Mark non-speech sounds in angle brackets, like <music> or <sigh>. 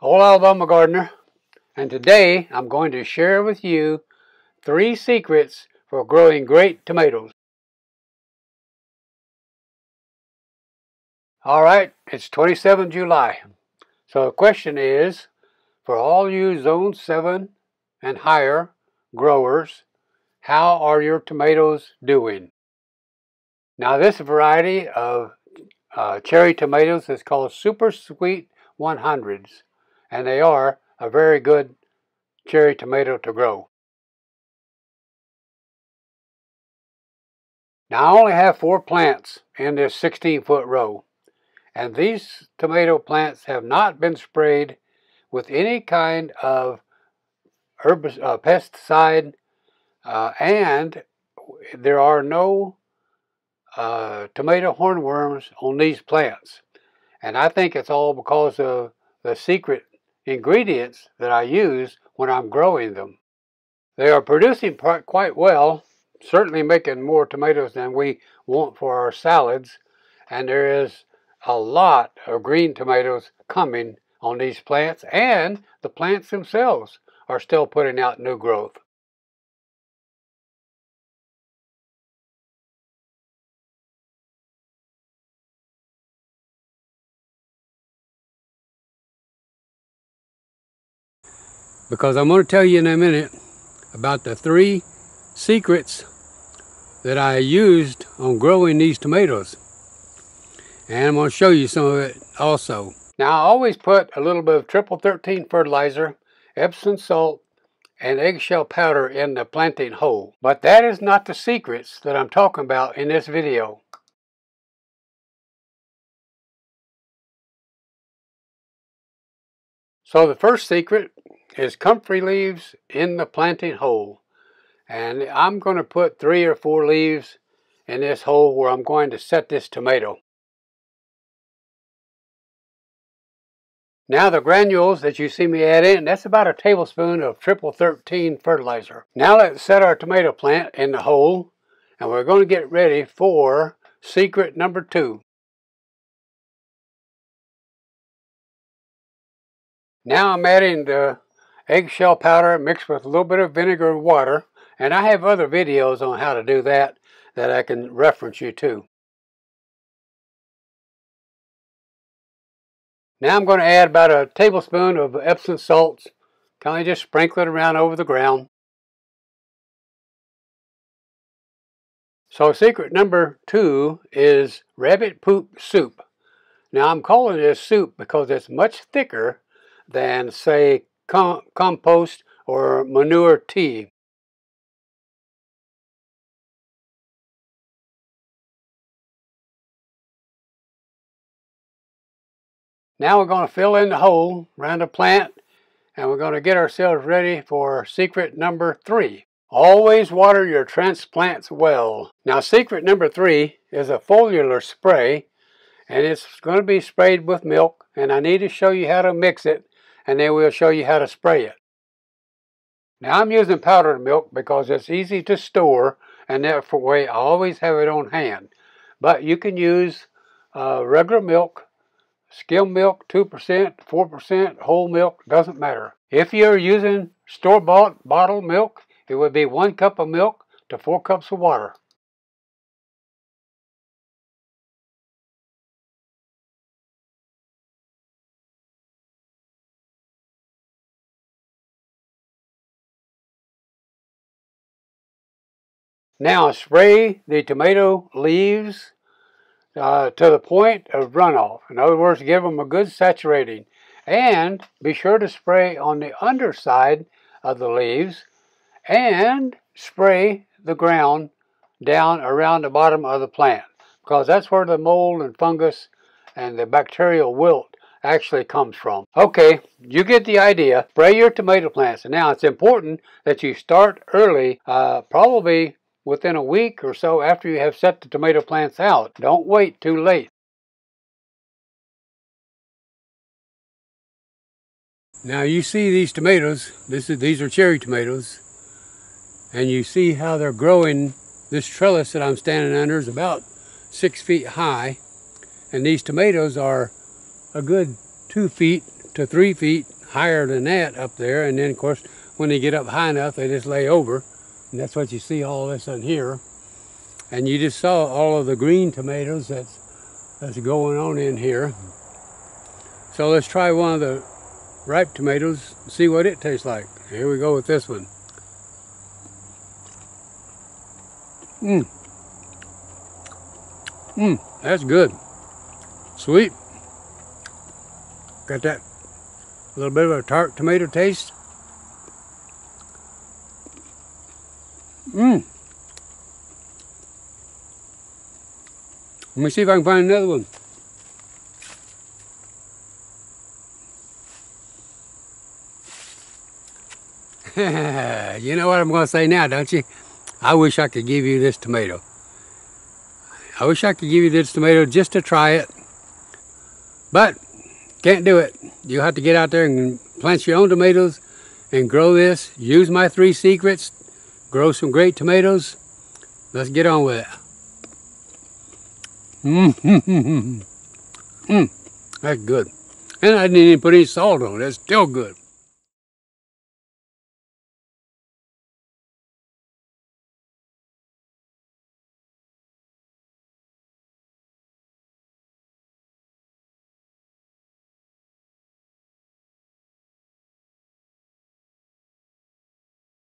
Old Alabama Gardener, and today I'm going to share with you three secrets for growing great tomatoes. Alright, it's 27 July. So the question is, for all you Zone 7 and higher growers, how are your tomatoes doing? Now this variety of uh, cherry tomatoes is called Super Sweet 100s and they are a very good cherry tomato to grow. Now I only have four plants in this 16 foot row and these tomato plants have not been sprayed with any kind of uh, pesticide uh, and there are no uh, tomato hornworms on these plants and I think it's all because of the secret ingredients that I use when I'm growing them. They are producing quite well, certainly making more tomatoes than we want for our salads, and there is a lot of green tomatoes coming on these plants, and the plants themselves are still putting out new growth. Because I'm going to tell you in a minute about the three secrets that I used on growing these tomatoes. And I'm going to show you some of it also. Now I always put a little bit of triple 13 fertilizer, Epsom salt, and eggshell powder in the planting hole. But that is not the secrets that I'm talking about in this video. So the first secret is comfrey leaves in the planting hole. And I'm going to put three or four leaves in this hole where I'm going to set this tomato. Now the granules that you see me add in, that's about a tablespoon of triple 13 fertilizer. Now let's set our tomato plant in the hole and we're going to get ready for secret number two. Now I'm adding the eggshell powder mixed with a little bit of vinegar and water. And I have other videos on how to do that that I can reference you to. Now I'm going to add about a tablespoon of Epsom salts. Kind of just sprinkle it around over the ground. So secret number two is rabbit poop soup. Now I'm calling this soup because it's much thicker than say com compost or manure tea. Now we're going to fill in the hole around the plant and we're going to get ourselves ready for secret number three. Always water your transplants well. Now secret number three is a foliar spray and it's going to be sprayed with milk and I need to show you how to mix it and then we'll show you how to spray it. Now I'm using powdered milk because it's easy to store and that way I always have it on hand. But you can use uh, regular milk, skim milk, 2%, 4%, whole milk, doesn't matter. If you're using store-bought bottled milk, it would be one cup of milk to four cups of water. Now spray the tomato leaves uh, to the point of runoff. In other words, give them a good saturating. And be sure to spray on the underside of the leaves and spray the ground down around the bottom of the plant because that's where the mold and fungus and the bacterial wilt actually comes from. Okay, you get the idea. Spray your tomato plants. And now it's important that you start early, uh, probably within a week or so after you have set the tomato plants out. Don't wait too late. Now you see these tomatoes, this is, these are cherry tomatoes, and you see how they're growing. This trellis that I'm standing under is about six feet high, and these tomatoes are a good two feet to three feet higher than that up there. And then, of course, when they get up high enough, they just lay over. And that's what you see all this in here. And you just saw all of the green tomatoes that's, that's going on in here. So let's try one of the ripe tomatoes, and see what it tastes like. Here we go with this one. Mmm. Mmm, that's good. Sweet. Got that little bit of a tart tomato taste. Mmm. Let me see if I can find another one. <laughs> you know what I'm going to say now, don't you? I wish I could give you this tomato. I wish I could give you this tomato just to try it. But, can't do it. You have to get out there and plant your own tomatoes and grow this. Use my three secrets. Grow some great tomatoes. Let's get on with it. Mmm, <laughs> mm, that's good. And I didn't even put any salt on it. It's still good.